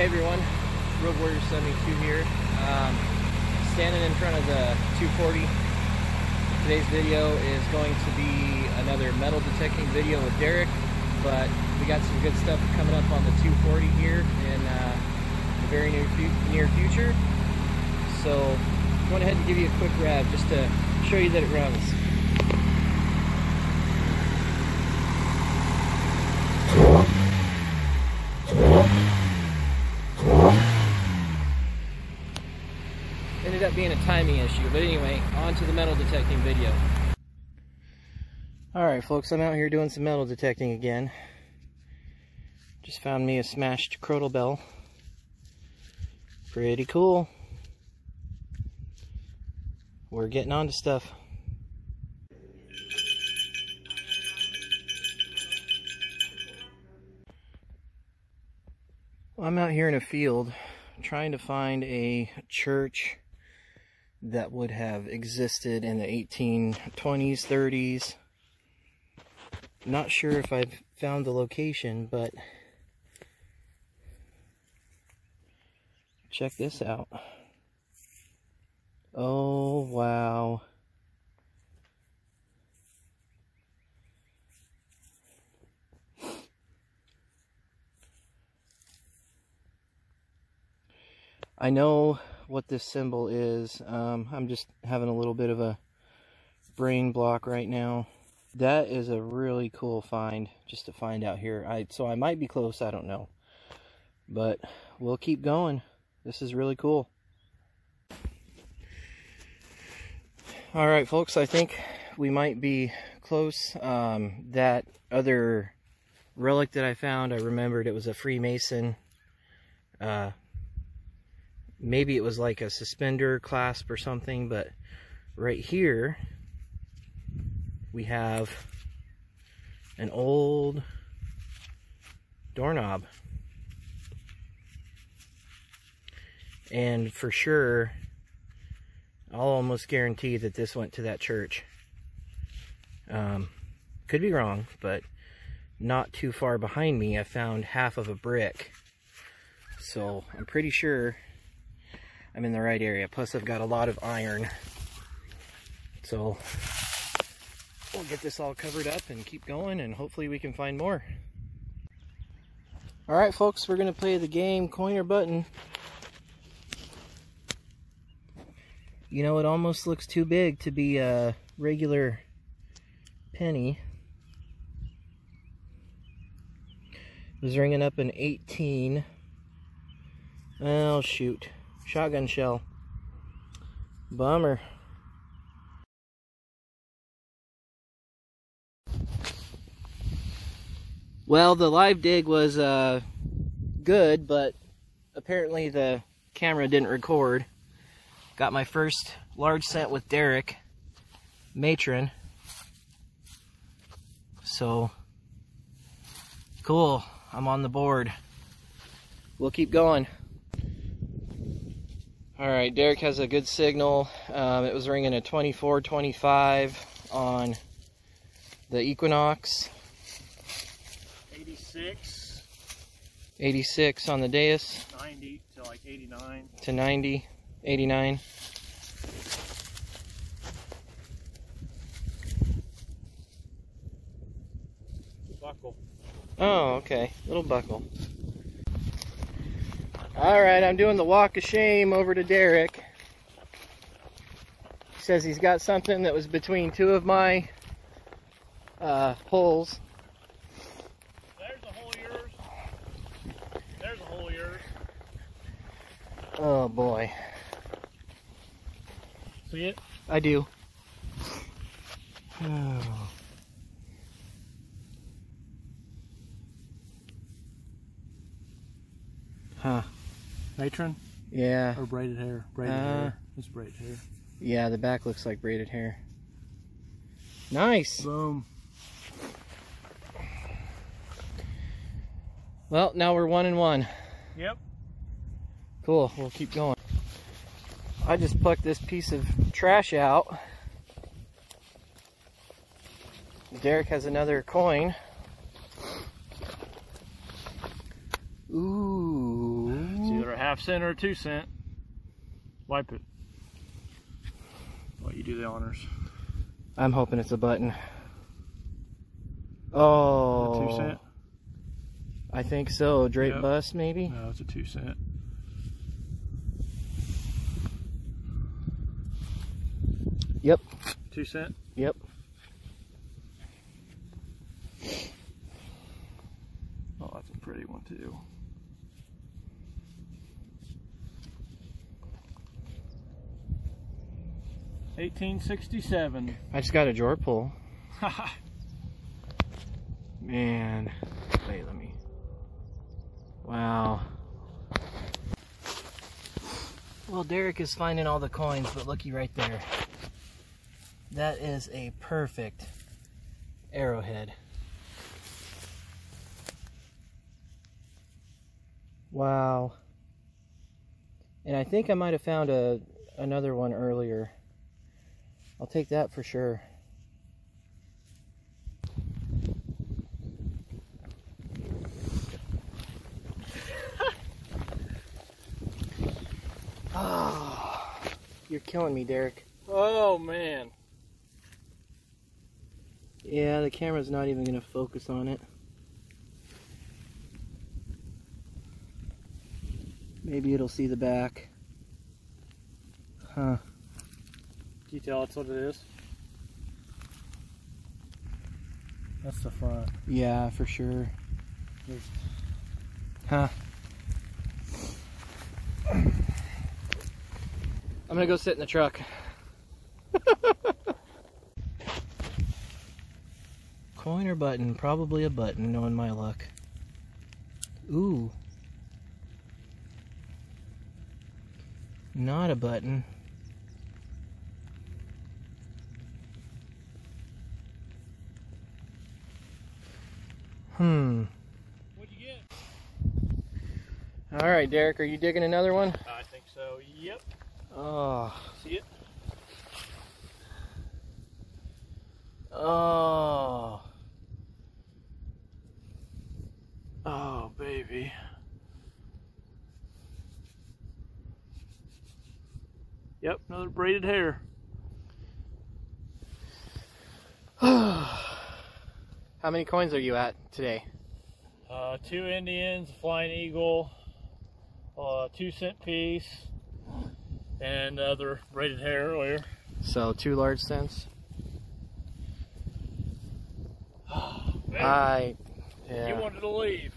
Hey everyone, Road Warrior 72 here. Um, standing in front of the 240. Today's video is going to be another metal detecting video with Derek, but we got some good stuff coming up on the 240 here in uh, the very near, near future. So went ahead and give you a quick rev just to show you that it runs. Ended up being a timing issue. But anyway, on to the metal detecting video. Alright folks, I'm out here doing some metal detecting again. Just found me a smashed crotal bell. Pretty cool. We're getting on to stuff. I'm out here in a field trying to find a church that would have existed in the 1820s, 30s. Not sure if I've found the location, but check this out. Oh, wow. I know what this symbol is. Um, I'm just having a little bit of a brain block right now. That is a really cool find just to find out here. I So I might be close, I don't know. But we'll keep going. This is really cool. Alright folks, I think we might be close. Um, that other relic that I found, I remembered it was a Freemason uh, maybe it was like a suspender clasp or something, but right here we have an old doorknob. And for sure, I'll almost guarantee that this went to that church. Um, could be wrong, but not too far behind me, I found half of a brick. So I'm pretty sure I'm in the right area. Plus I've got a lot of iron. So we'll get this all covered up and keep going and hopefully we can find more. Alright folks, we're going to play the game coin or button. You know, it almost looks too big to be a regular penny. It was ringing up an 18. Oh, shoot. Shotgun shell. Bummer. Well, the live dig was uh, good, but apparently the camera didn't record. Got my first large cent with Derek, Matron. So, cool. I'm on the board. We'll keep going. All right, Derek has a good signal. Um, it was ringing a 2425 on the Equinox. 86. 86 on the Deus. 90 to like 89. To 90, 89. Buckle. Oh, okay. Little buckle. Alright, I'm doing the walk of shame over to Derek. He says he's got something that was between two of my uh. There's a hole yours. There's a hole yours. Oh boy. See it? I do. Oh. Huh. Matron Yeah. or braided hair? Braided Uh, hair. It's braided hair. Yeah, the back looks like braided hair. Nice. Boom. Well, now we're one and one. Yep. Cool, we'll keep going. I just plucked this piece of trash out. Derek has another coin. Ooh. Half cent or a two cent. Wipe it. While you do the honors. I'm hoping it's a button. Oh. A two oh. cent? I think so. Drape Yep. bust, maybe? No, it's a two cent. Yep. Two cent? Yep. 1867. I just got a drawer pull. Man, wait, let me. Wow. Well, Derek is finding all the coins, but looky right there. That is a perfect arrowhead. Wow. And I think I might have found a another one earlier. I'll take that for sure. Oh, you're killing me, Derek. oh man. Yeah, the camera's not even gonna focus on it. Maybe it'll see the back. Huh. Can you tell that's what it is? That's the front. Yeah, for sure. There's- Huh. I'm gonna go sit in the truck. Coin or button? Probably a button, knowing my luck. Ooh. Not a button. Hmm. What'd you get? All right, Derek, are you digging another one? I think so. Yep. Oh. See it? Oh. Oh, baby. Yep, another braided hair. How many coins are you at today? Uh, two Indians, a flying eagle, uh, two cent piece, and other braided hair earlier. So two large cents. Man, I. You wanted to leave.